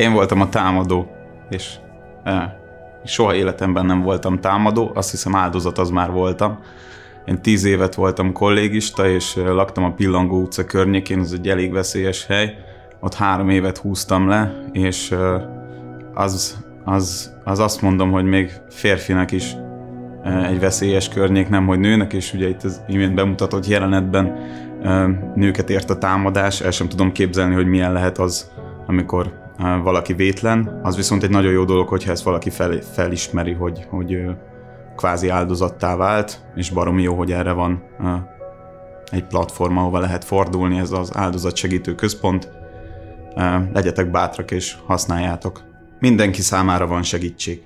Én voltam a támadó, és e, soha életemben nem voltam támadó, azt hiszem áldozat az már voltam. Én tíz évet voltam kollégista, és laktam a Pillangó utca környékén, ez egy elég veszélyes hely. Ott három évet húztam le, és az, az, az azt mondom, hogy még férfinak is egy veszélyes környék, nem hogy nőnek, és ugye itt az imént bemutatott jelenetben nőket ért a támadás, el sem tudom képzelni, hogy milyen lehet az, amikor valaki vétlen, az viszont egy nagyon jó dolog, hogyha ezt valaki fel, felismeri, hogy, hogy kvázi áldozattá vált, és baromi jó, hogy erre van egy platform, ahova lehet fordulni, ez az áldozatsegítő központ. Legyetek bátrak és használjátok. Mindenki számára van segítség.